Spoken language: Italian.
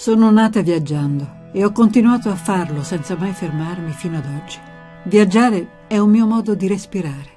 Sono nata viaggiando e ho continuato a farlo senza mai fermarmi fino ad oggi. Viaggiare è un mio modo di respirare.